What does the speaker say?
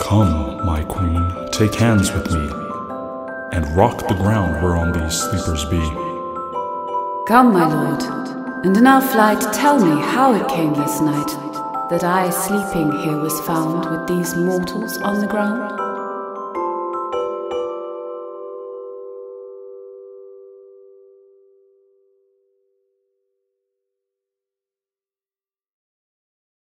Come, my queen, take hands with me, and rock the ground whereon these sleepers be. Come, my lord, and in our flight tell me how it came this night that I sleeping here was found with these mortals on the ground.